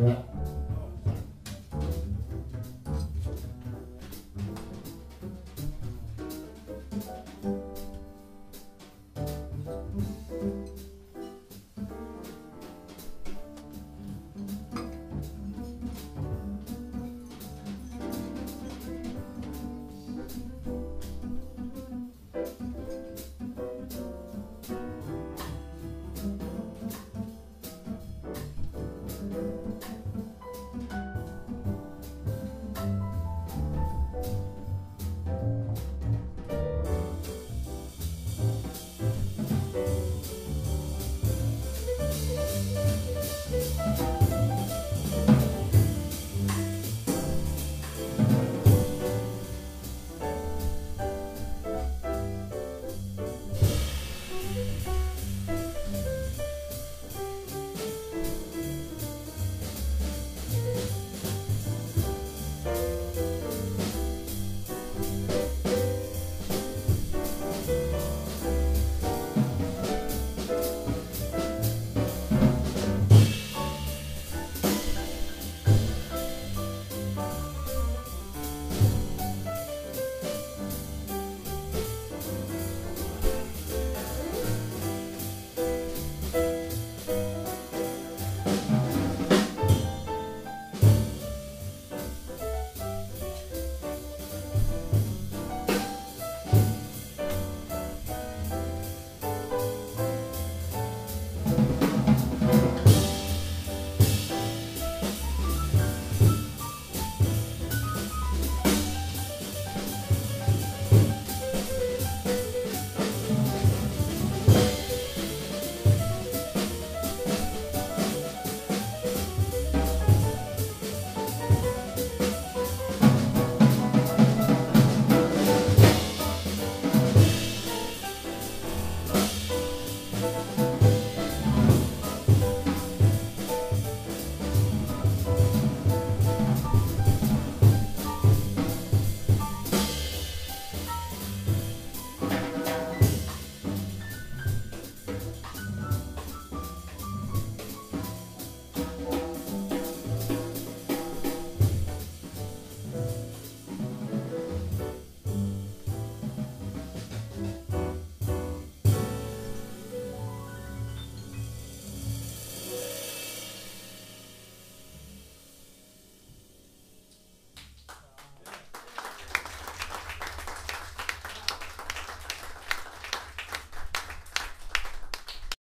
嗯